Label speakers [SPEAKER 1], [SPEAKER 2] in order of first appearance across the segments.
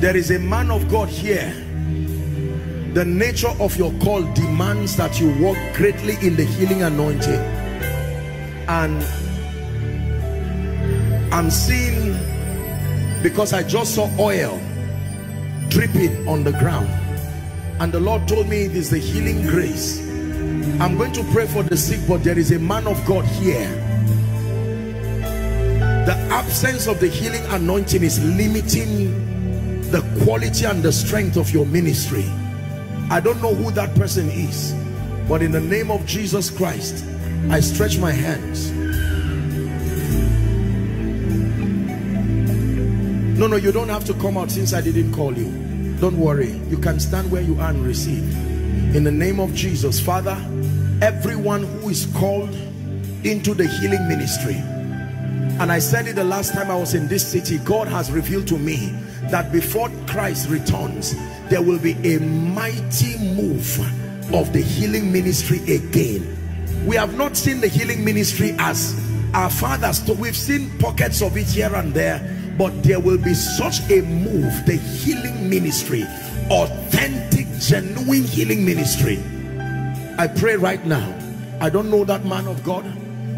[SPEAKER 1] there is a man of God here. The nature of your call demands that you walk greatly in the healing anointing. And I'm seeing because I just saw oil dripping on the ground. And the Lord told me it is the healing grace. I'm going to pray for the sick but there is a man of God here. The absence of the healing anointing is limiting the quality and the strength of your ministry. I don't know who that person is but in the name of Jesus Christ I stretch my hands. No no you don't have to come out since I didn't call you. Don't worry. You can stand where you are and receive. In the name of Jesus Father everyone who is called into the healing ministry and I said it the last time I was in this city God has revealed to me that before Christ returns there will be a mighty move of the healing ministry again. We have not seen the healing ministry as our fathers we've seen pockets of it here and there but there will be such a move the healing ministry authentic genuine healing ministry. I pray right now. I don't know that man of God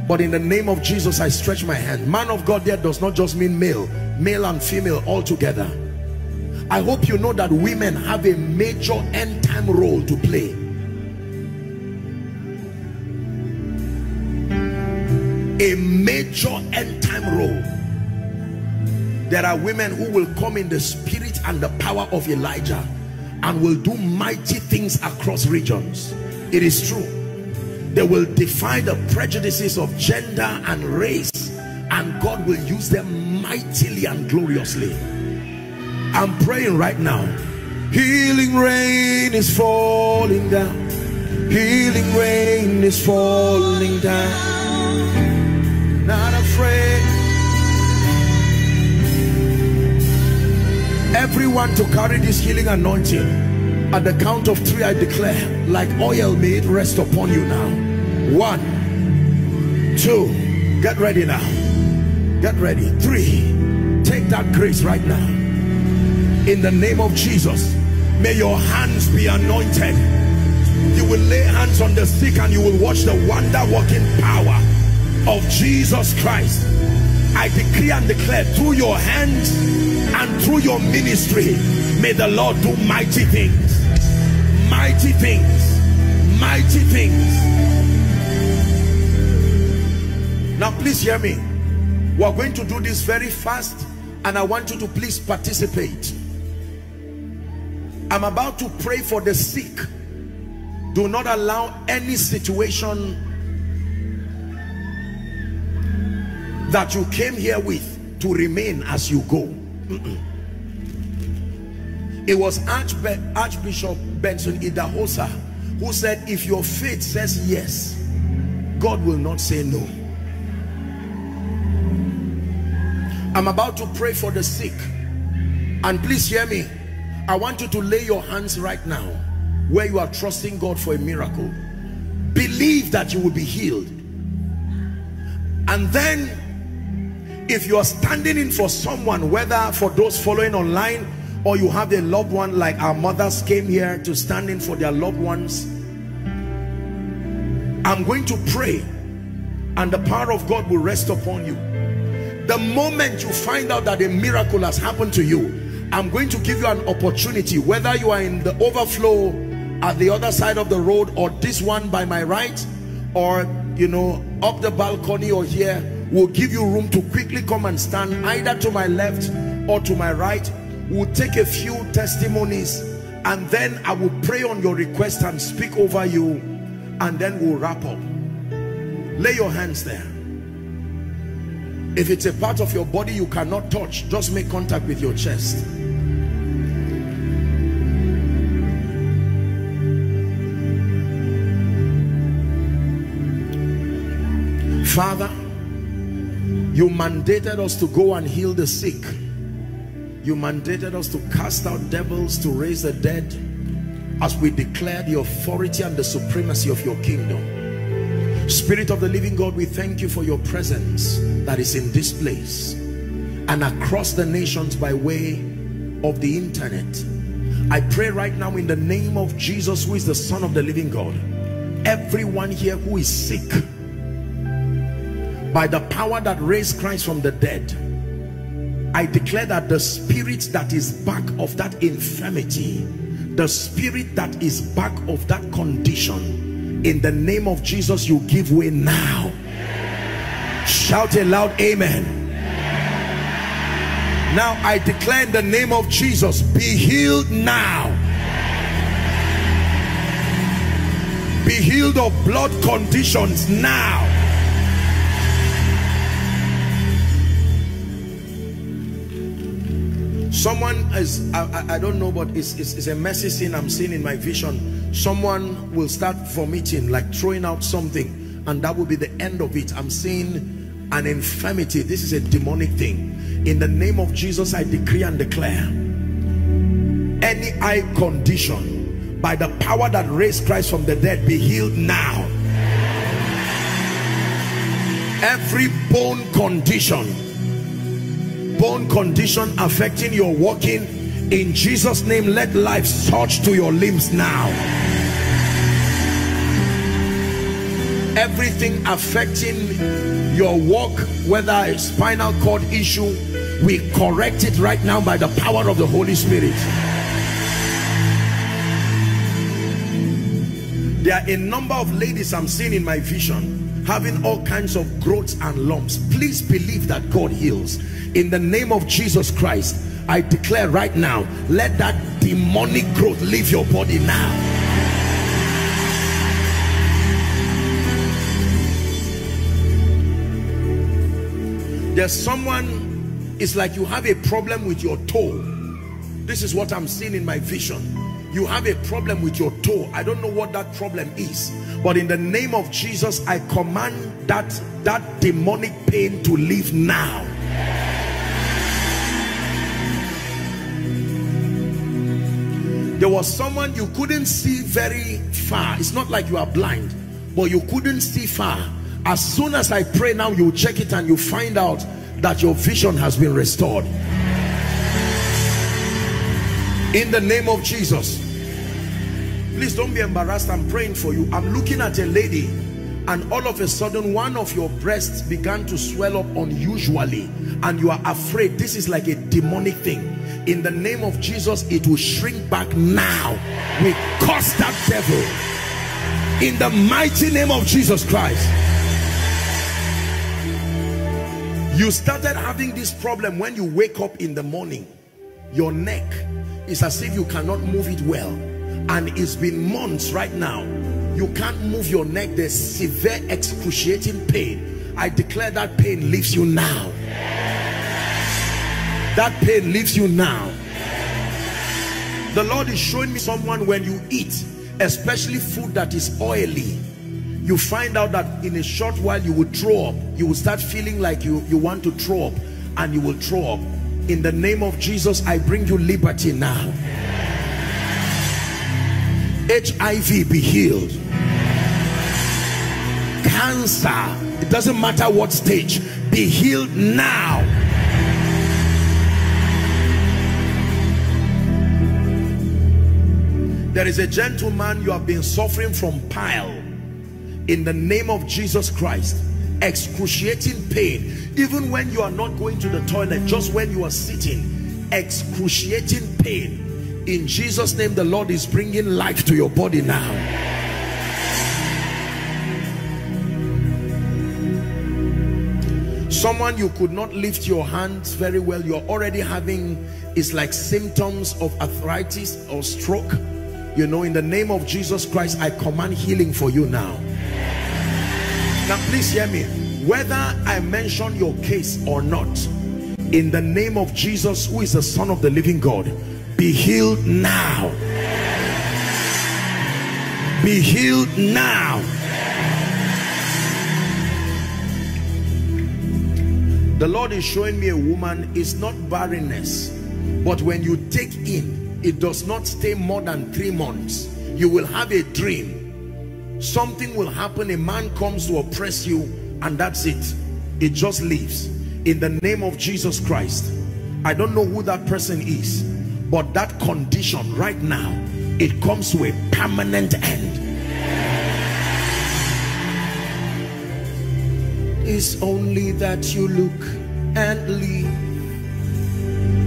[SPEAKER 1] but in the name of Jesus I stretch my hand. Man of God there does not just mean male male and female all together I hope you know that women have a major end time role to play. A major end time role. There are women who will come in the spirit and the power of Elijah and will do mighty things across regions. It is true they will defy the prejudices of gender and race and God will use them mightily and gloriously. I'm praying right now. Healing rain is falling down. Healing rain is falling down. Not afraid. Everyone to carry this healing anointing at the count of three I declare like oil may it rest upon you now. One two get ready now. Get ready. Three take that grace right now. In the name of Jesus may your hands be anointed. You will lay hands on the sick and you will watch the wonder working power of Jesus Christ. I decree and declare through your hands and through your ministry may the Lord do mighty things mighty things. Mighty things. Now please hear me. We're going to do this very fast and I want you to please participate. I'm about to pray for the sick. Do not allow any situation that you came here with to remain as you go. Mm -mm. It was Archbishop Benson Idahosa who said if your faith says yes God will not say no. I'm about to pray for the sick. And please hear me. I want you to lay your hands right now where you are trusting God for a miracle. Believe that you will be healed. And then if you are standing in for someone whether for those following online or you have a loved one like our mothers came here to stand in for their loved ones I'm going to pray and the power of God will rest upon you. The moment you find out that a miracle has happened to you I'm going to give you an opportunity whether you are in the overflow at the other side of the road or this one by my right or you know up the balcony or here will give you room to quickly come and stand either to my left or to my right we'll take a few testimonies and then I will pray on your request and speak over you and then we'll wrap up. Lay your hands there. If it's a part of your body you cannot touch just make contact with your chest. Father, you mandated us to go and heal the sick. You mandated us to cast out devils, to raise the dead, as we declare the authority and the supremacy of your kingdom. Spirit of the living God, we thank you for your presence that is in this place and across the nations by way of the internet. I pray right now in the name of Jesus, who is the Son of the living God, everyone here who is sick, by the power that raised Christ from the dead I declare that the spirit that is back of that infirmity the spirit that is back of that condition in the name of Jesus you give way now. Shout a loud amen. Now I declare in the name of Jesus be healed now. Be healed of blood conditions now someone is I, I, don't know but it's, it's, it's, a messy scene i'm seeing in my vision. Someone will start vomiting like throwing out something and that will be the end of it. I'm seeing an infirmity. This is a demonic thing. In the name of jesus i decree and declare any eye condition by the power that raised christ from the dead be healed now. Every bone condition bone condition affecting your walking. In Jesus name let life surge to your limbs now. Everything affecting your walk whether a spinal cord issue we correct it right now by the power of the Holy Spirit. There are a number of ladies I'm seeing in my vision having all kinds of growths and lumps please believe that God heals. In the name of Jesus Christ I declare right now let that demonic growth leave your body now. There's someone it's like you have a problem with your toe. This is what I'm seeing in my vision you have a problem with your toe. I don't know what that problem is but in the name of Jesus I command that that demonic pain to leave now. There was someone you couldn't see very far. It's not like you are blind but you couldn't see far. As soon as I pray now you check it and you find out that your vision has been restored. In the name of Jesus please don't be embarrassed. I'm praying for you. I'm looking at a lady and all of a sudden one of your breasts began to swell up unusually and you are afraid. This is like a demonic thing. In the name of Jesus it will shrink back now. We curse that devil. In the mighty name of Jesus Christ. You started having this problem when you wake up in the morning. Your neck is as if you cannot move it well and it's been months right now. You can't move your neck. There's severe excruciating pain. I declare that pain leaves you now. That pain leaves you now. The Lord is showing me someone when you eat especially food that is oily you find out that in a short while you will throw up. You will start feeling like you you want to throw up and you will throw up. In the name of Jesus I bring you liberty now HIV be healed. Cancer it doesn't matter what stage be healed now. There is a gentleman you have been suffering from pile. In the name of Jesus Christ excruciating pain. Even when you are not going to the toilet just when you are sitting excruciating pain In Jesus' name, the Lord is bringing life to your body now. Someone you could not lift your hands very well, you're already having, it's like symptoms of arthritis or stroke. You know, in the name of Jesus Christ, I command healing for you now. Now, please hear me. Whether I mention your case or not, in the name of Jesus, who is the Son of the living God, be healed now. Be healed now. The Lord is showing me a woman, it's not barrenness, but when you take in, it does not stay more than three months. You will have a dream. Something will happen, a man comes to oppress you, and that's it. It just leaves. In the name of Jesus Christ, I don't know who that person is, but that condition right now, it comes to a permanent end. It's only that you look and leave.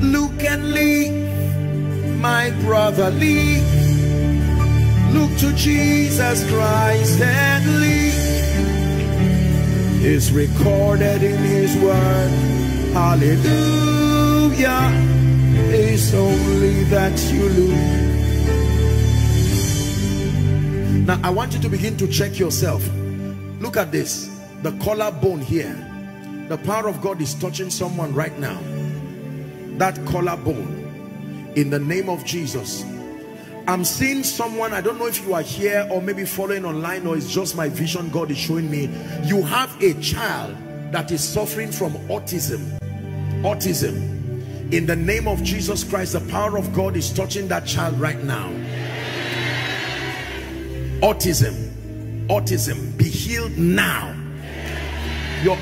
[SPEAKER 1] Look and leave, my brother, leave. Look to Jesus Christ and leave. It's recorded in his word. Hallelujah. It's only that you lose. Now I want you to begin to check yourself. Look at this. The collarbone here. The power of God is touching someone right now. That collarbone. In the name of Jesus. I'm seeing someone, I don't know if you are here or maybe following online or it's just my vision God is showing me. You have a child that is suffering from autism. Autism in the name of Jesus Christ the power of God is touching that child right now. Autism. Autism. Be healed now. Your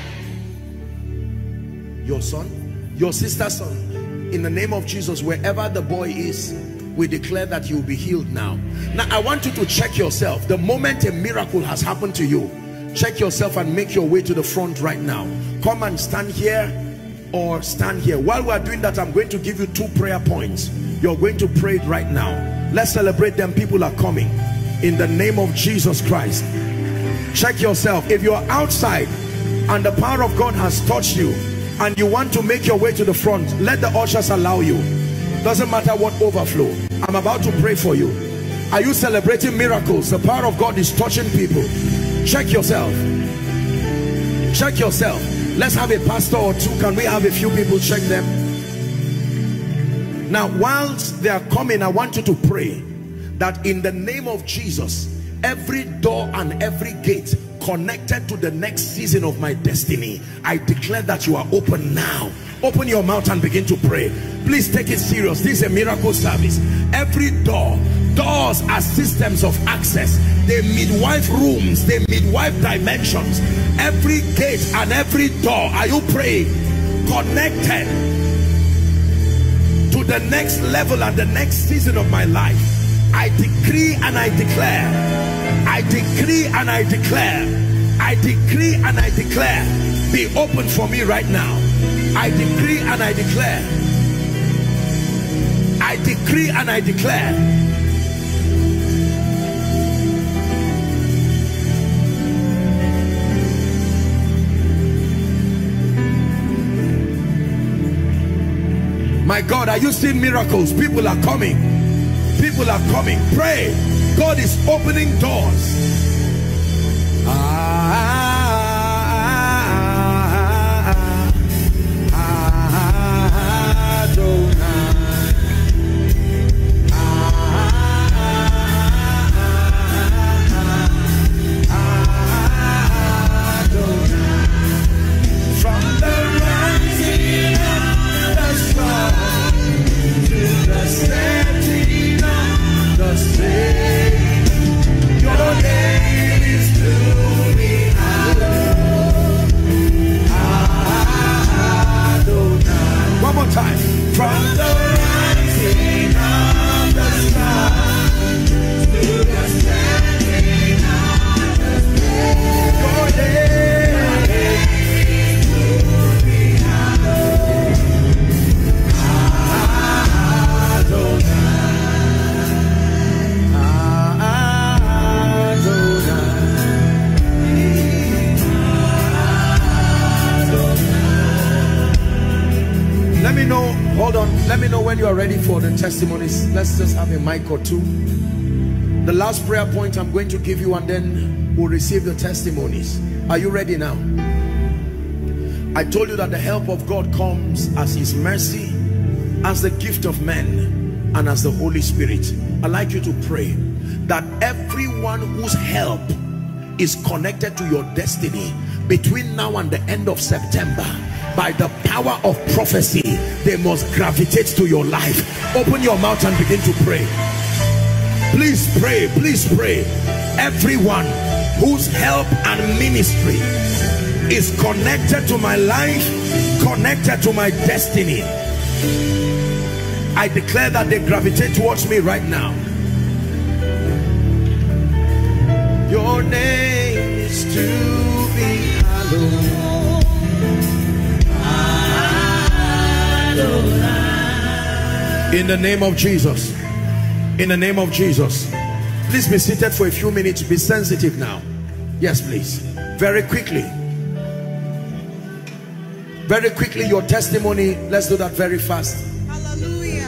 [SPEAKER 1] your son your sister's son in the name of Jesus wherever the boy is we declare that you will be healed now. Now I want you to check yourself. The moment a miracle has happened to you check yourself and make your way to the front right now. Come and stand here or stand here. While we are doing that i'm going to give you two prayer points. You're going to pray it right now. Let's celebrate them. People are coming. In the name of jesus christ. Check yourself. If you're outside and the power of god has touched you and you want to make your way to the front let the ushers allow you. Doesn't matter what overflow. I'm about to pray for you. Are you celebrating miracles? The power of god is touching people. Check yourself. Check yourself let's have a pastor or two. Can we have a few people check them? Now whilst they are coming i want you to pray that in the name of jesus every door and every gate connected to the next season of my destiny i declare that you are open now. Open your mouth and begin to pray. Please take it serious. This is a miracle service. Every door doors are systems of access. They midwife rooms. They midwife dimensions. Every gate and every door are you praying? Connected to the next level and the next season of my life I decree and I declare. I decree and I declare. I decree and I declare. Be open for me right now. I decree and I declare. I decree and I declare. My God, are you seeing miracles? People are coming. People are coming. Pray. God is opening doors. Ah. Testimonies, let's just have a mic or two. The last prayer point I'm going to give you and then we'll receive the testimonies. Are you ready now? I told you that the help of God comes as his mercy, as the gift of men, and as the Holy Spirit. I'd like you to pray that everyone whose help is connected to your destiny between now and the end of September by the power of prophecy they must gravitate to your life. Open your mouth and begin to pray. Please pray please pray. Everyone whose help and ministry is connected to my life connected to my destiny I declare that they gravitate towards me right now. Your name is to be hallowed in the name of Jesus in the name of Jesus please be seated for a few minutes be sensitive now yes please very quickly very quickly your testimony let's do that very fast
[SPEAKER 2] Hallelujah.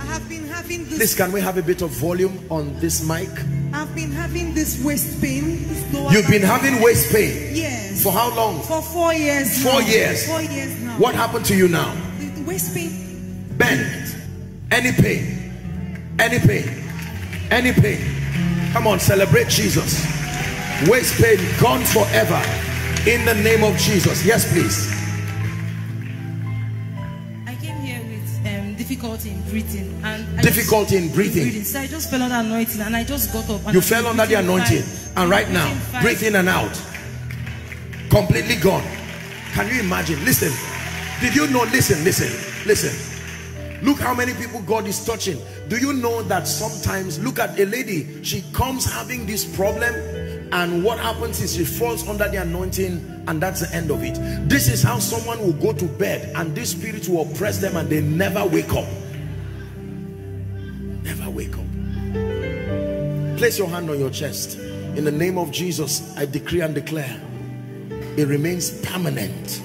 [SPEAKER 2] I have been having this.
[SPEAKER 1] please can we have a bit of volume on this mic
[SPEAKER 2] I've been having this waist pain.
[SPEAKER 1] You've been having waist pain
[SPEAKER 2] Yes.
[SPEAKER 1] for how long
[SPEAKER 2] For four years.
[SPEAKER 1] four
[SPEAKER 2] now.
[SPEAKER 1] years
[SPEAKER 2] Four years now.
[SPEAKER 1] what happened to you now
[SPEAKER 2] The, the waist pain.
[SPEAKER 1] bend. Any pain. Any pain. Any pain. Come on celebrate jesus. Waist pain gone forever. In the name of jesus. Yes please.
[SPEAKER 3] I came here with um, difficulty in breathing and I
[SPEAKER 1] Difficulty
[SPEAKER 3] just,
[SPEAKER 1] in breathing.
[SPEAKER 3] So I just fell under anointing and I just got up. And
[SPEAKER 1] you
[SPEAKER 3] I've
[SPEAKER 1] fell under the anointing
[SPEAKER 3] fine.
[SPEAKER 1] and right now
[SPEAKER 3] Breathing
[SPEAKER 1] breathe in and out. Completely gone. Can you imagine? Listen did you know listen listen listen. Look how many people god is touching. Do you know that sometimes look at a lady she comes having this problem and what happens is she falls under the anointing and that's the end of it. This is how someone will go to bed and this spirit will oppress them and they never wake up. Never wake up. Place your hand on your chest. In the name of Jesus, I decree and declare it remains permanent.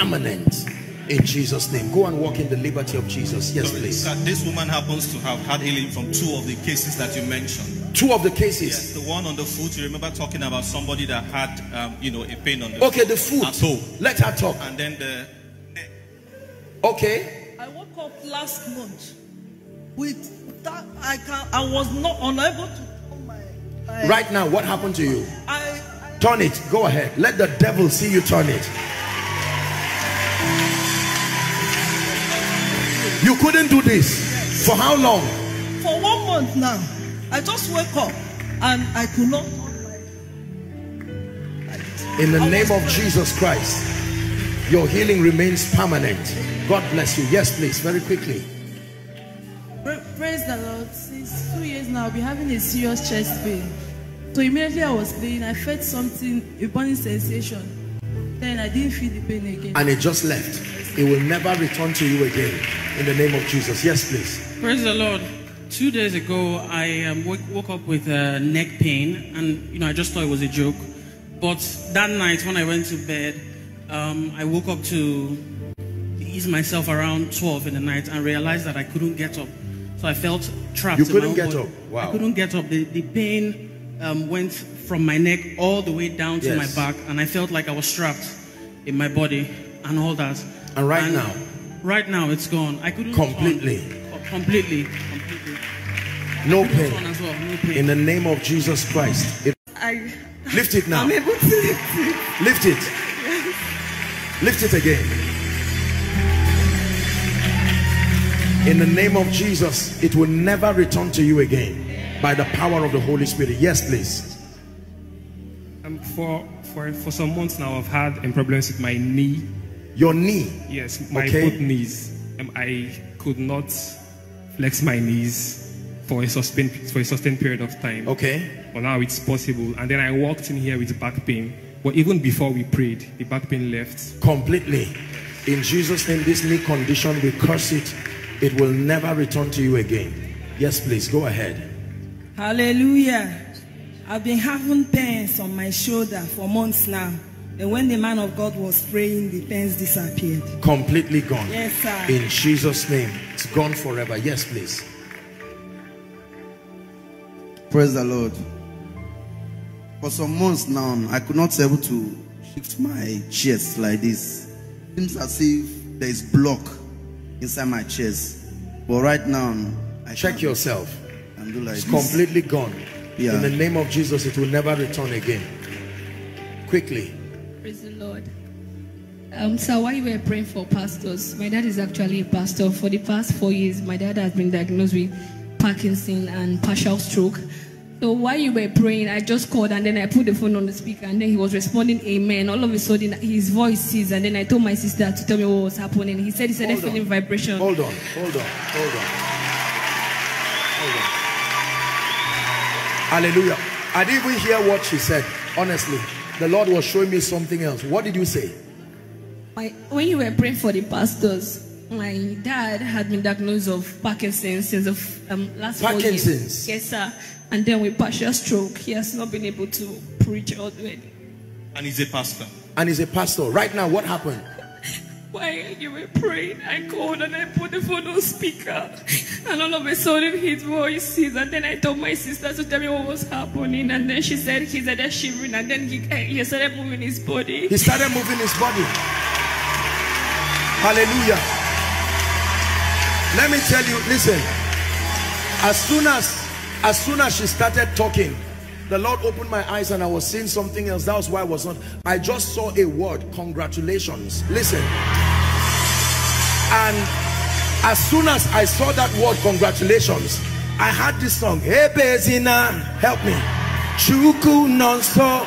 [SPEAKER 1] Permanent in Jesus' name. Go and walk in the liberty of Jesus. Yes,
[SPEAKER 4] Sorry,
[SPEAKER 1] please.
[SPEAKER 4] sir, this woman happens to have had healing from two of the cases that you mentioned.
[SPEAKER 1] Two of the
[SPEAKER 4] Yes,
[SPEAKER 1] cases.
[SPEAKER 4] the one on the foot. You remember talking about somebody that had, um, you know, a pain on the
[SPEAKER 1] Okay, the foot.
[SPEAKER 4] At home.
[SPEAKER 1] Let her talk.
[SPEAKER 4] and then the
[SPEAKER 1] Okay.
[SPEAKER 5] I woke up last month with that I can I was not unable to turn my I,
[SPEAKER 1] Right now, what happened to you?
[SPEAKER 5] I,
[SPEAKER 1] Turn it. Go ahead. Let the devil see you turn it. You couldn't do this. For how long?
[SPEAKER 5] for one month now I just woke up and I could not
[SPEAKER 1] In the name of Jesus Christ, your healing remains permanent. God bless you. Yes, please. Very quickly.
[SPEAKER 3] Pra- Praise the Lord. Since two years now, I've been having a serious chest pain. So immediately I was praying, I felt something, a burning sensation. Then I didn't feel the pain again.
[SPEAKER 1] And it just left. It will never return to you again. In the name of Jesus. Yes, please.
[SPEAKER 6] Praise the Lord. Two days ago, I um, woke, woke up with uh, neck pain, and you know, I just thought it was a joke. But that night, when I went to bed, um, I woke up to ease myself around 12 in the night and realized that I couldn't get up. So I felt trapped.
[SPEAKER 1] You couldn't get
[SPEAKER 6] body.
[SPEAKER 1] up? Wow.
[SPEAKER 6] I couldn't get up. The, the pain um, went from my neck all the way down to
[SPEAKER 1] Yes.
[SPEAKER 6] my back, and I felt like I was trapped in my body and all that.
[SPEAKER 1] And right now?
[SPEAKER 6] Right now, it's gone. I couldn't
[SPEAKER 1] Completely.
[SPEAKER 6] turn. completely, completely.
[SPEAKER 1] No pain.
[SPEAKER 6] well, no pain.
[SPEAKER 1] In the name of Jesus Christ. It-
[SPEAKER 5] I
[SPEAKER 1] lift it now.
[SPEAKER 5] I'm able to lift it.
[SPEAKER 1] Lift it. Lift it again. In the name of Jesus, it will never return to you again by the power of the Holy Spirit. Yes, please.
[SPEAKER 7] Um, for, for, for some months now, I've had problems with my knee.
[SPEAKER 1] Your knee.
[SPEAKER 7] Yes, my
[SPEAKER 1] Okay.
[SPEAKER 7] both knees. Um, I could not flex my knees for a sustained for a sustained period of time.
[SPEAKER 1] Okay.
[SPEAKER 7] But now it's possible. And then I walked in here with back pain. But even before we prayed, the back pain left.
[SPEAKER 1] Completely. In Jesus' name, this knee condition, we curse it. It will never return to you again. Yes, please. Go ahead.
[SPEAKER 5] Hallelujah. I've been having pains on my shoulder for months now. And when the man of God was praying, the pens disappeared.
[SPEAKER 1] Completely gone.
[SPEAKER 5] Yes, sir.
[SPEAKER 1] In Jesus' name. It's gone forever. Yes, please.
[SPEAKER 8] Praise the Lord. For some months now, I could not be able to shift my chest like this. Seems as if there is block inside my chest. But right now, I
[SPEAKER 1] check
[SPEAKER 8] can,
[SPEAKER 1] yourself.
[SPEAKER 8] And do like
[SPEAKER 1] it's
[SPEAKER 8] this.
[SPEAKER 1] completely gone.
[SPEAKER 8] Yeah.
[SPEAKER 1] In the name of Jesus, it will never return again. Quickly.
[SPEAKER 9] Um, so while you were praying for pastors, my dad is actually a pastor. For the past four years, my dad has been diagnosed with Parkinson and partial stroke. So while you were praying, I just called and then I put the phone on the speaker and then he was responding, Amen. All of a sudden, his voice ceased and then I told my sister to tell me what was happening. He said he started
[SPEAKER 1] Hold on.
[SPEAKER 9] feeling vibration.
[SPEAKER 1] Hold on, hold on, hold on. Hold on. Hallelujah. I didn't even hear what she said. Honestly, the Lord was showing me something else. What did you say?
[SPEAKER 9] My, when you were praying for the pastors, my dad had been diagnosed of Parkinson's since the um, last four
[SPEAKER 1] Parkinson's?
[SPEAKER 9] years. Yes, sir. And then with partial stroke, he has not been able to preach all the way.
[SPEAKER 4] And he's a pastor.
[SPEAKER 1] And he's a pastor. Right now, what happened?
[SPEAKER 9] While you were praying, I called and I put the phone on speaker. And all of a sudden, his voice ceased. And then I told my sister to tell me what was happening. And then she said he started shivering. And then he, he started moving his body.
[SPEAKER 1] He started moving his body. Hallelujah. Let me tell you, listen. As soon as as soon as she started talking, the Lord opened my eyes and I was seeing something else. That was why I was not. I just saw a word, congratulations. Listen. And as soon as I saw that word, congratulations, I had this song. Hey, Bezina, help me. Chuku non-stop.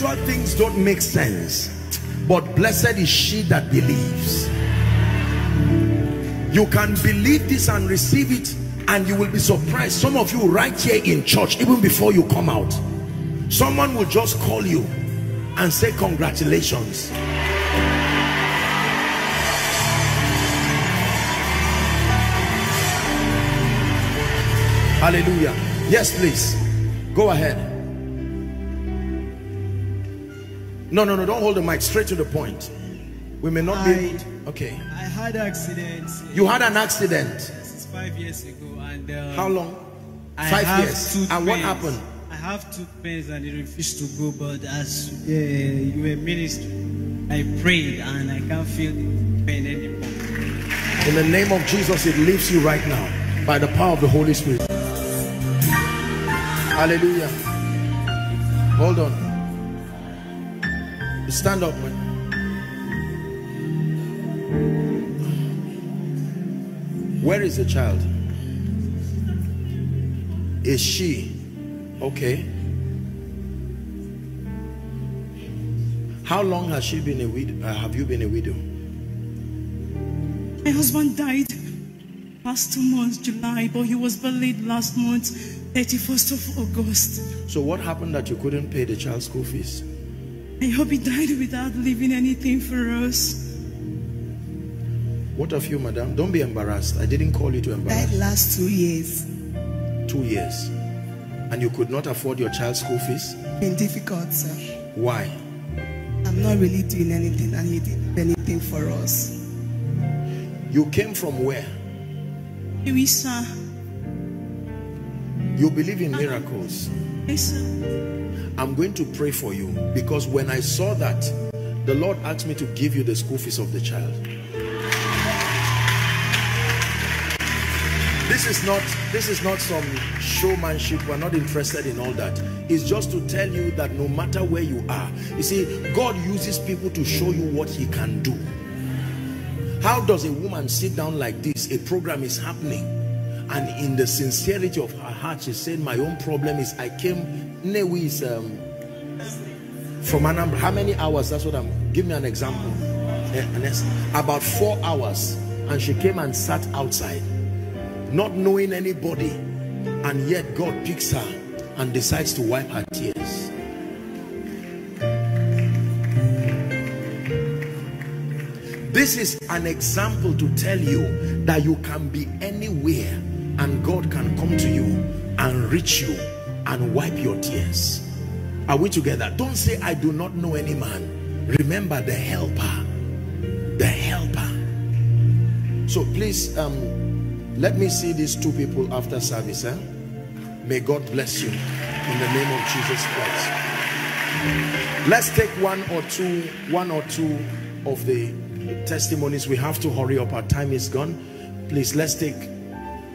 [SPEAKER 1] spiritual things don't make sense, but blessed is she that believes. You can believe this and receive it, and you will be surprised. Some of you, right here in church, even before you come out, someone will just call you and say, Congratulations. Hallelujah. Yes, please. Go ahead. No, no, no. Don't hold the mic. Straight to the point. We may not be. Okay.
[SPEAKER 10] I had an accident.
[SPEAKER 1] You had an accident.
[SPEAKER 10] This is five years ago, and uh,
[SPEAKER 1] How long?
[SPEAKER 10] I
[SPEAKER 1] Five years. And what happened?
[SPEAKER 10] I have two pains and it refused to go. But as uh, you were ministering, I prayed and I can't feel the pain anymore.
[SPEAKER 1] In the name of Jesus, it leaves you right now by the power of the Holy Spirit. Hallelujah. Hold on. Stand up, man. Where is the child? Is she okay? How long has she been a widow? Uh, have you been a widow?
[SPEAKER 5] My husband died last two months, July, but he was buried last month, 31st of August.
[SPEAKER 1] So what happened that you couldn't pay the child's school fees?
[SPEAKER 5] I hope he died without leaving anything for us.
[SPEAKER 1] What of you, madam? Don't be embarrassed. I didn't call you to embarrass.
[SPEAKER 11] Died last two years.
[SPEAKER 1] Two years. And you could not afford your child's school fees?
[SPEAKER 11] Been difficult, sir.
[SPEAKER 1] Why?
[SPEAKER 11] I'm not really doing anything, and he didn't do anything for us.
[SPEAKER 1] You came from where?
[SPEAKER 5] Yes, sir.
[SPEAKER 1] You believe in miracles.
[SPEAKER 5] Yes, sir.
[SPEAKER 1] I'm going to pray for you because when I saw that, the Lord asked me to give you the school fees of the child. this is not this is not some showmanship. We're not interested in all that. It's just to tell you that no matter where you are you see god uses people to show you what he can do. How does a woman sit down like this? A program is happening and in the sincerity of her heart she said my own problem is i came Nnewi is um, from Anambra. How many hours? That's what i'm give me an example. Eh, about four hours and she came and sat outside not knowing anybody. And yet God picks her and decides to wipe her tears. This is an example to tell you that you can be anywhere and God can come to you and reach you and wipe your tears are we together don't say I do not know any man remember the helper the helper so please um let me see these two people after service. Eh? May God bless you in the name of Jesus Christ. Let's take one or two, one or two of the testimonies. We have to hurry up. Our time is gone. Please, let's take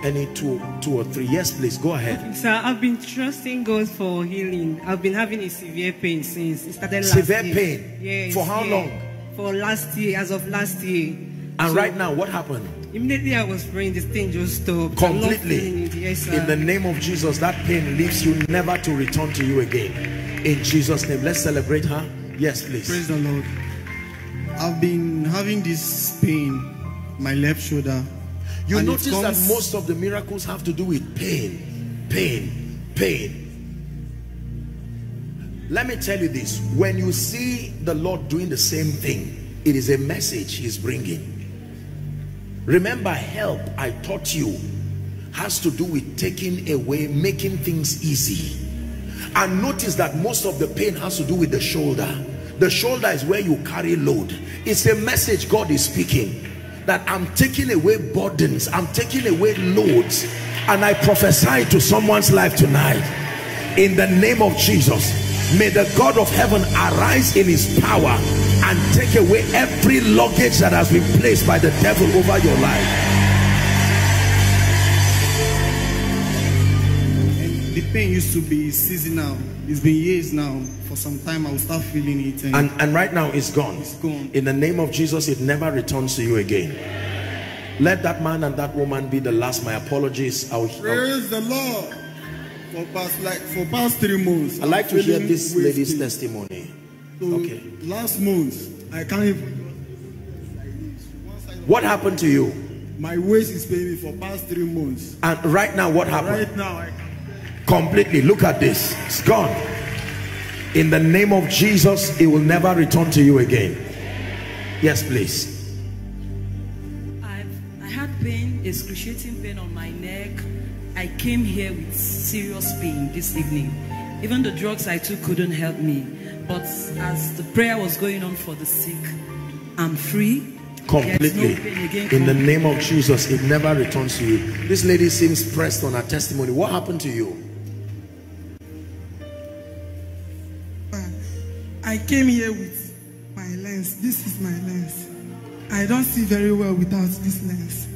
[SPEAKER 1] any two, two or three. Yes, please go ahead.
[SPEAKER 12] Okay, sir, I've been trusting God for healing. I've been having a severe pain since it started last
[SPEAKER 1] severe
[SPEAKER 12] year.
[SPEAKER 1] Severe pain.
[SPEAKER 12] Yes.
[SPEAKER 1] For how
[SPEAKER 12] yeah.
[SPEAKER 1] long?
[SPEAKER 12] For last year, as of last year.
[SPEAKER 1] And so, right now, what happened?
[SPEAKER 12] Immediately I was praying, this thing just stopped.
[SPEAKER 1] Completely.
[SPEAKER 12] Yes,
[SPEAKER 1] in the name of Jesus, that pain leaves you never to return to you again. In Jesus' name, let's celebrate her. Yes, please.
[SPEAKER 13] Praise the Lord. I've been having this pain, my left shoulder.
[SPEAKER 1] You notice that most of the miracles have to do with pain, pain, pain. Let me tell you this. When you see the Lord doing the same thing, it is a message he's bringing Remember, help I taught you has to do with taking away, making things easy. And notice that most of the pain has to do with the shoulder. The shoulder is where you carry load. It's a message God is speaking that I'm taking away burdens, I'm taking away loads, and I prophesy to someone's life tonight in the name of Jesus. May the God of heaven arise in his power and take away every luggage that has been placed by the devil over your life.
[SPEAKER 13] The pain used to be seasonal. It's been years now. For some time, I will start feeling it.
[SPEAKER 1] And, and, and right now, it's gone.
[SPEAKER 13] It's gone.
[SPEAKER 1] In the name of Jesus, it never returns to you again. Let that man and that woman be the last. My apologies.
[SPEAKER 13] I'll, Praise I'll, the Lord. For past like for past three months.
[SPEAKER 1] I'd like to hear this lady's testimony.
[SPEAKER 13] So okay. Last month, I can't even.
[SPEAKER 1] What happened to you?
[SPEAKER 13] My waist is paying me for past three months.
[SPEAKER 1] And right now, what happened?
[SPEAKER 13] Right now, I
[SPEAKER 1] completely. Look at this. It's gone. In the name of Jesus, it will never return to you again. Yes, please.
[SPEAKER 14] I've, I had pain, excruciating pain on my neck. I came here with serious pain this evening. Even the drugs I took couldn't help me. But as the prayer was going on for the sick, I'm free.
[SPEAKER 1] Completely. No In the name of Jesus, it never returns to you. This lady seems pressed on her testimony. What happened to you?
[SPEAKER 11] I came here with my lens. This is my lens. I don't see very well without this lens.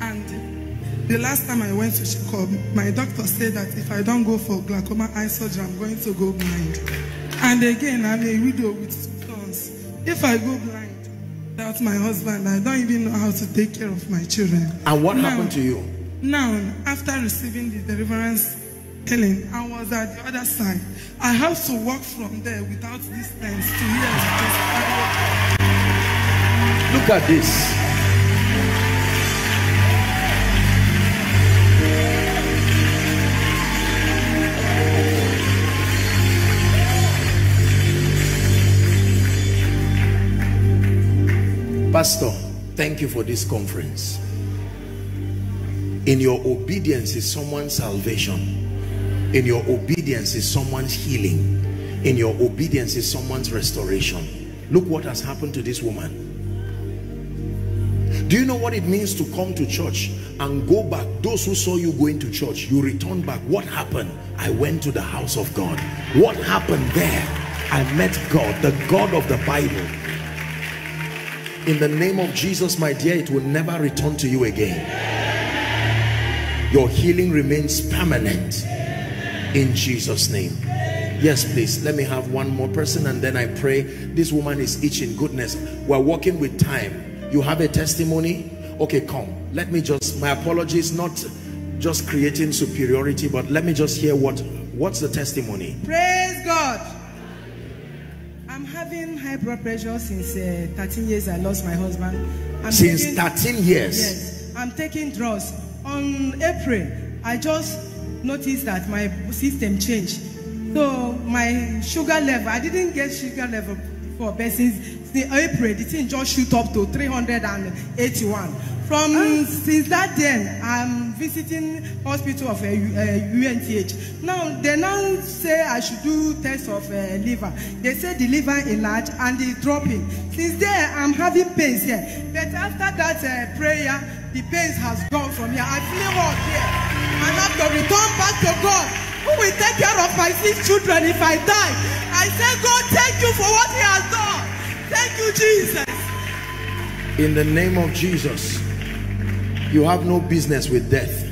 [SPEAKER 11] And the last time I went to check up, my doctor said that if I don't go for glaucoma eye surgery, I'm going to go blind. And again, I'm a widow with two sons. If I go blind without my husband, I don't even know how to take care of my children.
[SPEAKER 1] And what now, happened to you?
[SPEAKER 11] Now, after receiving the deliverance healing, I was at the other side. I have to walk from there without this lens to here
[SPEAKER 1] Look at this. Pastor, thank you for this conference. In your obedience is someone's salvation. In your obedience is someone's healing. In your obedience is someone's restoration. Look what has happened to this woman. Do you know what it means to come to church and go back? Those who saw you going to church, you return back. What happened? I went to the house of God. What happened there? I met God, the God of the Bible in the name of Jesus my dear it will never return to you again Your healing remains permanent in Jesus' name. Yes, please. Let me have one more person and then I pray. This woman is itching. Goodness. We're working with time. You have a testimony? Okay, come. Let me just, my apologies, not just creating superiority, but let me just hear what, what's the testimony?
[SPEAKER 2] Praise God. I'm having high blood pressure since uh, 13 years. I lost my husband. I'm
[SPEAKER 1] since taking, 13 years?
[SPEAKER 2] Yes. I'm taking drugs. On April, I just noticed that my system changed. So my sugar level, I didn't get sugar level before, but since, since April, the thing just shoot up to 381. From ah. since that day, I'm visiting hospital of a, a UNTH. Now they now say I should do test of uh, liver. They say the liver enlarged and it's dropping. Since there, I'm having pains here. But after that uh, prayer, the pains has gone from here. I feel hot here. I have to return back to God. Who will take care of my six children if I die? I say, God, thank you for what He has done. Thank you, Jesus.
[SPEAKER 1] In the name of Jesus, you have no business with death.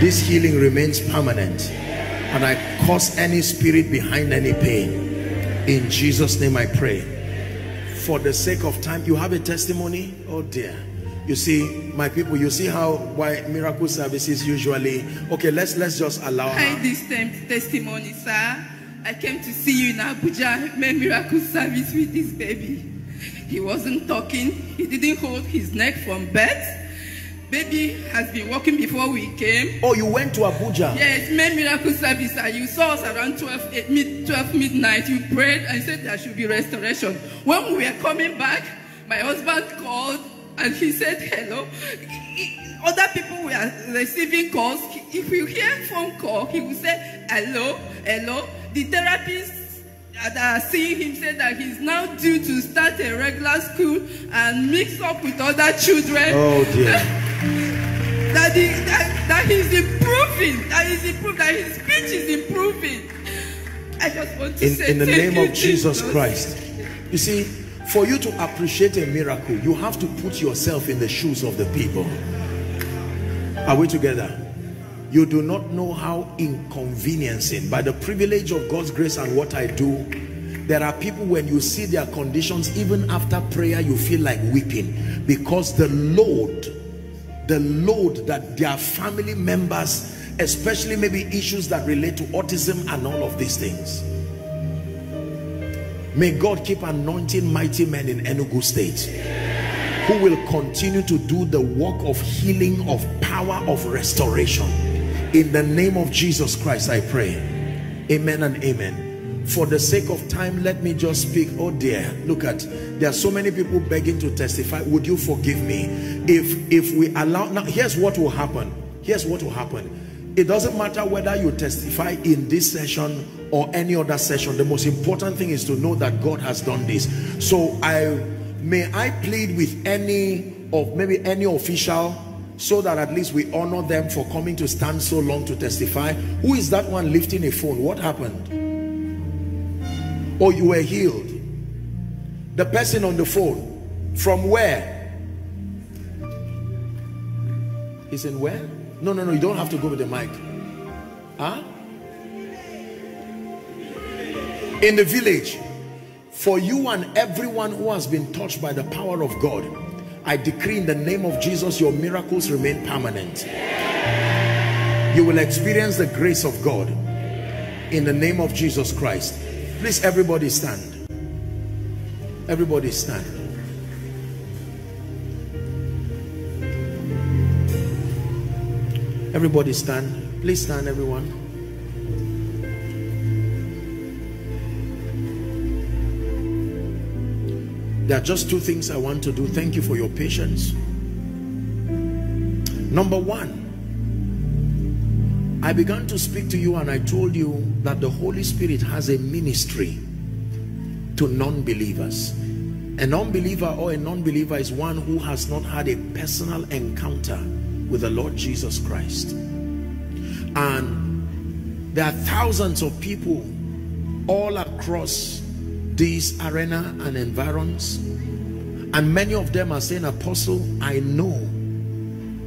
[SPEAKER 1] This healing remains permanent. And I cause any spirit behind any pain. In Jesus' name I pray. For the sake of time, you have a testimony? Oh dear. You see, my people, you see how why miracle services usually okay, let's let's just allow
[SPEAKER 15] Hi, this testimony, sir. I came to see you in Abuja, made miracle service with this baby. He wasn't talking, he didn't hold his neck from birth. Baby has been walking before we came.
[SPEAKER 1] Oh, you went to Abuja?
[SPEAKER 15] Yes, made miracle service. And you saw us around 12, 8, mid, 12 midnight. You prayed and said there should be restoration. When we were coming back, my husband called and he said hello. Other people were receiving calls. If you hear phone call, he will say hello, hello. The therapist that are seeing him say that he's now due to start a regular school and mix up with other children.
[SPEAKER 1] Oh dear.
[SPEAKER 15] that, he, that, that he's improving. That he's improving. That his speech is improving. I just want to
[SPEAKER 1] in,
[SPEAKER 15] say
[SPEAKER 1] in the name of
[SPEAKER 15] Jesus,
[SPEAKER 1] Jesus Christ. You see, for you to appreciate a miracle, you have to put yourself in the shoes of the people. Are we together? You do not know how inconveniencing, by the privilege of God's grace and what I do, there are people when you see their conditions, even after prayer, you feel like weeping because the load, the load that their family members, especially maybe issues that relate to autism and all of these things May God keep anointing mighty men in Enugu state who will continue to do the work of healing, of power, of restoration. In the name of Jesus Christ, I pray. Amen and amen. For the sake of time, let me just speak. Oh dear, look at, there are so many people begging to testify. Would you forgive me? If, if we allow, now here's what will happen. Here's what will happen it doesn't matter whether you testify in this session or any other session. The most important thing is to know that God has done this. So I may I plead with any of maybe any official so that at least we honor them for coming to stand so long to testify. Who is that one lifting a phone? What happened? Or oh, you were healed. The person on the phone. From where? Is in where? No, no, no, you don't have to go with the mic. Huh? In the village, for you and everyone who has been touched by the power of God, I decree in the name of Jesus, your miracles remain permanent. You will experience the grace of God in the name of Jesus Christ. Please, everybody stand. Everybody stand. Everybody stand. Please stand, everyone. There are just two things I want to do. Thank you for your patience. Number one, I began to speak to you and I told you that the Holy Spirit has a ministry to non-believers. A non-believer or a non-believer is one who has not had a personal encounter with the Lord Jesus Christ. And there are thousands of people all across this arena and environs. And many of them are saying, Apostle, I know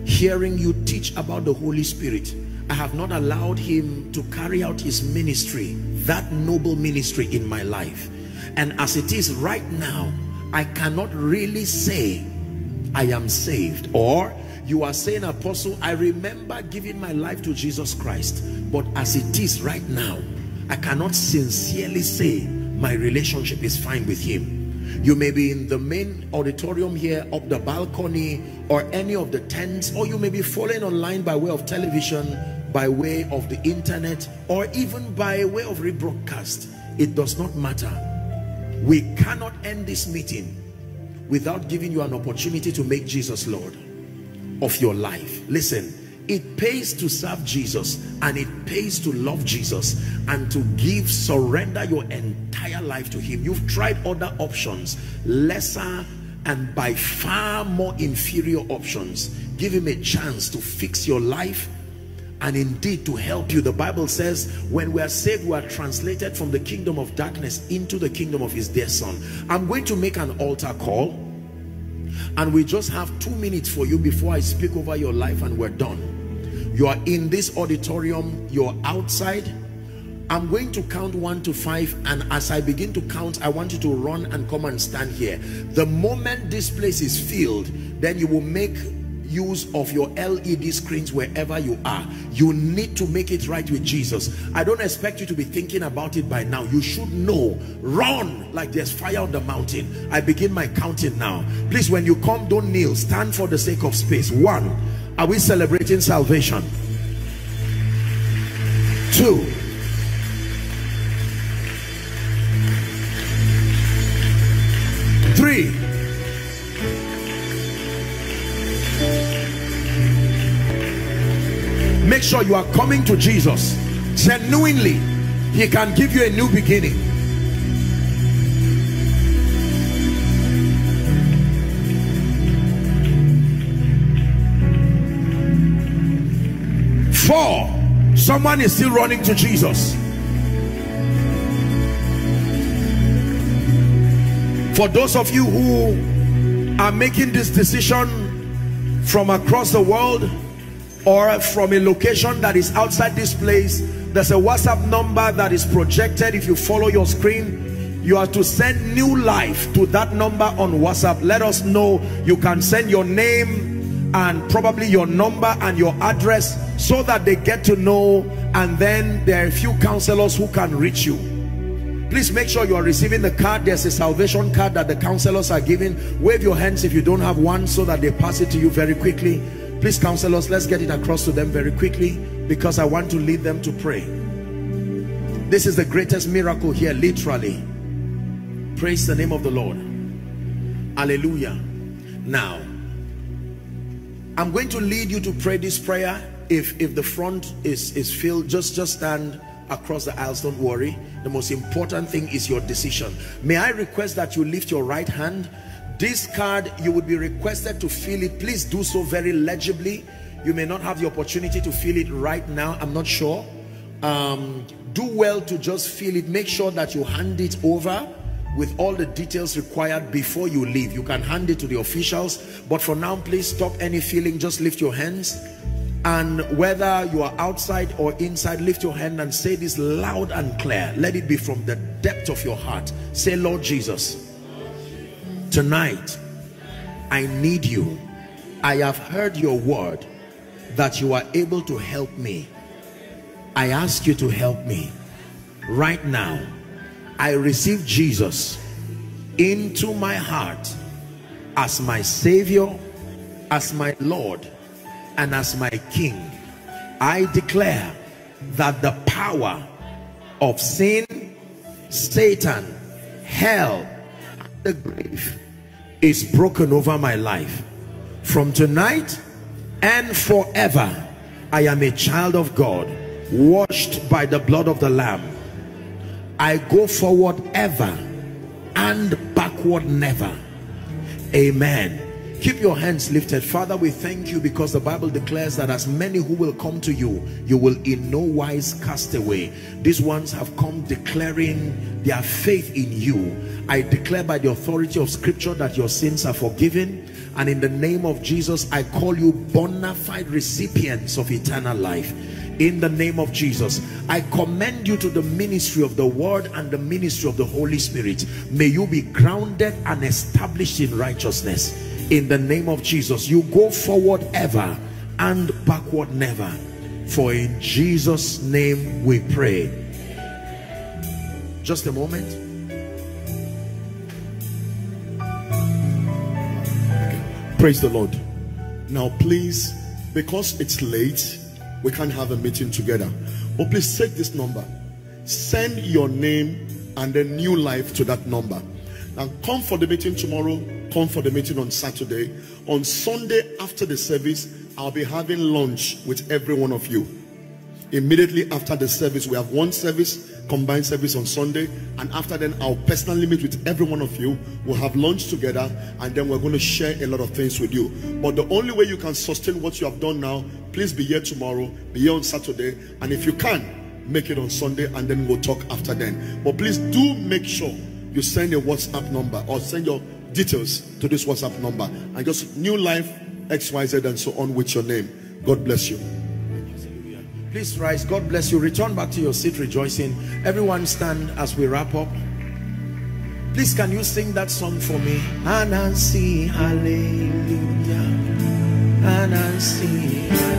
[SPEAKER 1] hearing you teach about the Holy Spirit. I have not allowed him to carry out his ministry, that noble ministry in my life. And as it is right now, I cannot really say I am saved. Or you are saying, Apostle, I remember giving my life to Jesus Christ. But as it is right now, I cannot sincerely say my relationship is fine with him. You may be in the main auditorium here, up the balcony, or any of the tents, or you may be following online by way of television, by way of the internet, or even by way of rebroadcast. It does not matter. We cannot end this meeting without giving you an opportunity to make Jesus Lord of your life. Listen, it pays to serve Jesus and it pays to love Jesus and to give, surrender your entire life to him. You've tried other options, lesser and by far more inferior options. Give him a chance to fix your life and indeed to help you. The Bible says when we are saved, we are translated from the kingdom of darkness into the kingdom of his dear son. I'm going to make an altar call and we just have two minutes for you before I speak over your life and we're done. You are in this auditorium you're outside. I'm going to count one to five and as I begin to count I want you to run and come and stand here. The moment this place is filled then you will make use of your LED screens wherever you are. You need to make it right with Jesus. I don't expect you to be thinking about it by now. You should know. Run like there's fire on the mountain. I begin my counting now. Please when you come don't kneel. Stand for the sake of space. One are we celebrating salvation? Two. Three. Make sure you are coming to Jesus genuinely. He can give you a new beginning. Four. Someone is still running to Jesus. For those of you who are making this decision from across the world or from a location that is outside this place, there's a WhatsApp number that is projected. If you follow your screen, you are to send new life to that number on WhatsApp. Let us know. You can send your name, and probably your number and your address so that they get to know and then there are a few counselors who can reach you please make sure you are receiving the card there's a salvation card that the counselors are giving wave your hands if you don't have one so that they pass it to you very quickly please counselors let's get it across to them very quickly because I want to lead them to pray this is the greatest miracle here literally praise the name of the Lord hallelujah now I'm going to lead you to pray this prayer. If, if the front is, is filled, just, just stand across the aisles. Don't worry. The most important thing is your decision. May I request that you lift your right hand. This card, you would be requested to fill it. Please do so very legibly. You may not have the opportunity to fill it right now. I'm not sure. Um, do well to just fill it. Make sure that you hand it over with all the details required before you leave. You can hand it to the officials, but for now, please stop any feeling. Just lift your hands. And whether you are outside or inside, lift your hand and say this loud and clear. Let it be from the depth of your heart. Say, Lord Jesus, tonight, I need you. I have heard your word that you are able to help me. I ask you to help me right now I receive Jesus into my heart as my Savior, as my Lord, and as my King. I declare that the power of sin, Satan, hell, the grave is broken over my life. From tonight and forever, I am a child of God, washed by the blood of the Lamb I go forward ever and backward never. Amen. Keep your hands lifted. Father, we thank you because the Bible declares that as many who will come to you, you will in no wise cast away. These ones have come declaring their faith in you. I declare by the authority of scripture that your sins are forgiven. And in the name of Jesus, I call you bona fide recipients of eternal life in the name of Jesus I commend you to the ministry of the word and the ministry of the Holy Spirit may you be grounded and established in righteousness in the name of Jesus you go forward ever and backward never. For in Jesus name we pray. Just a moment.
[SPEAKER 16] Praise the Lord. Now please because it's late we can't have a meeting together. But please take this number. Send your name and a new life to that number now come for the meeting tomorrow come for the meeting on saturday. On sunday after the service i'll be having lunch with every one of you. Immediately after the service we have one service combined service on sunday. And after then i'll personally meet with every one of you. We'll have lunch together and then we're going to share a lot of things with you. But the only way you can sustain what you have done now please be here tomorrow be here on saturday. And if you can make it on sunday and then we'll talk after then. But please do make sure you send a whatsapp number or send your details to this whatsapp number and just new life xyz and so on with your name god bless you
[SPEAKER 1] Please rise. God bless you. Return back to your seat rejoicing. Everyone stand as we wrap up. Please can you sing that song for me? Anansi, hallelujah. Anansi, hallelujah.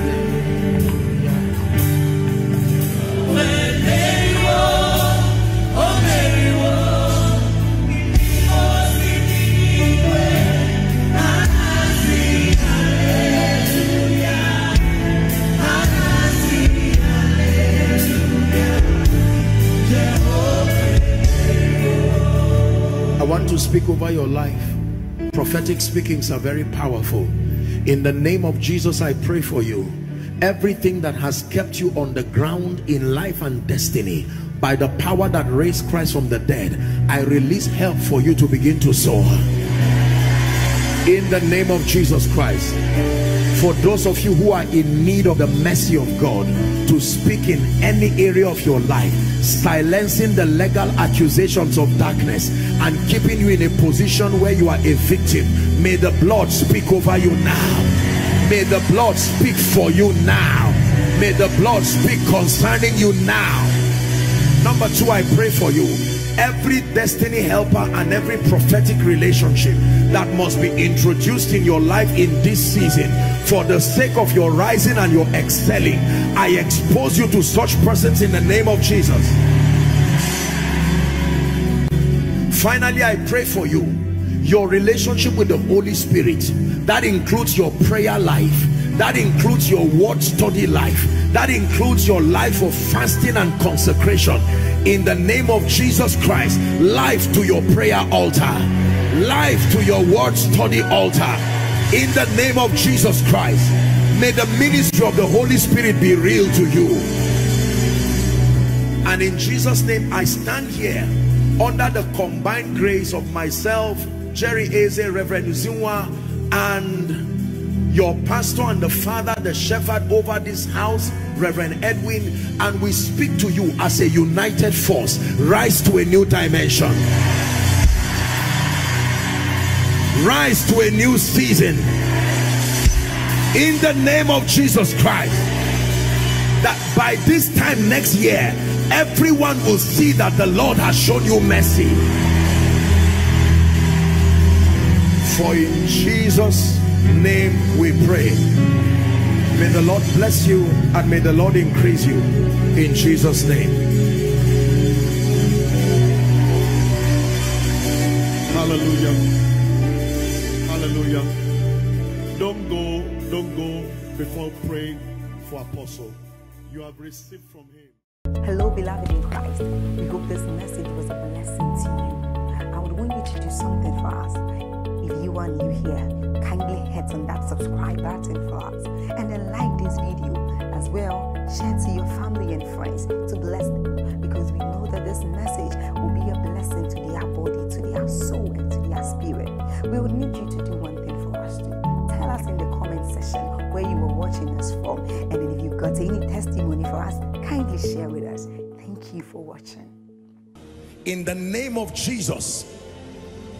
[SPEAKER 1] To speak over your life. Prophetic speakings are very powerful. In the name of Jesus, I pray for you. Everything that has kept you on the ground in life and destiny, by the power that raised Christ from the dead, I release help for you to begin to soar. In the name of Jesus Christ. For those of you who are in need of the mercy of God to speak in any area of your life, silencing the legal accusations of darkness and keeping you in a position where you are a victim, may the blood speak over you now. May the blood speak for you now. May the blood speak concerning you now. Number two, I pray for you. Every destiny helper and every prophetic relationship that must be introduced in your life in this season for the sake of your rising and your excelling, I expose you to such persons in the name of Jesus. Finally, I pray for you. Your relationship with the Holy Spirit, that includes your prayer life, that includes your word study life, that includes your life of fasting and consecration. In the name of Jesus Christ, life to your prayer altar, life to your word study altar. In the name of Jesus Christ, may the ministry of the Holy Spirit be real to you. And in Jesus' name, I stand here under the combined grace of myself, Jerry Eze, Reverend Uzinwa, and your pastor and the father, the shepherd over this house, Reverend Edwin, and we speak to you as a united force. Rise to a new dimension. Rise to a new season. In the name of Jesus Christ. That by this time next year, everyone will see that the Lord has shown you mercy. For in Jesus' name we pray. May the Lord bless you and may the Lord increase you. In Jesus' name.
[SPEAKER 16] Go, before praying for Apostle. You have received from him.
[SPEAKER 17] Hello, beloved in Christ. We hope this message was a blessing to you. I would want you to do something for us. If you are new here, kindly hit on that subscribe button for us and then like this video as well. Share to your family and friends to bless them because we know that this message will be a blessing to us from. And if you've got any testimony for us, kindly share with us. Thank you for watching.
[SPEAKER 1] In the name of Jesus,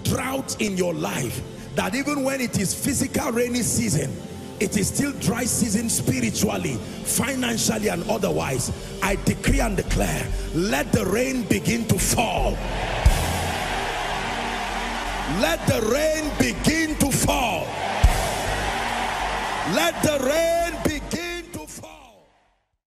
[SPEAKER 1] drought in your life, that even when it is physical rainy season, it is still dry season spiritually, financially and otherwise. I decree and declare, let the rain begin to fall. Let the rain begin to fall. Let the rain be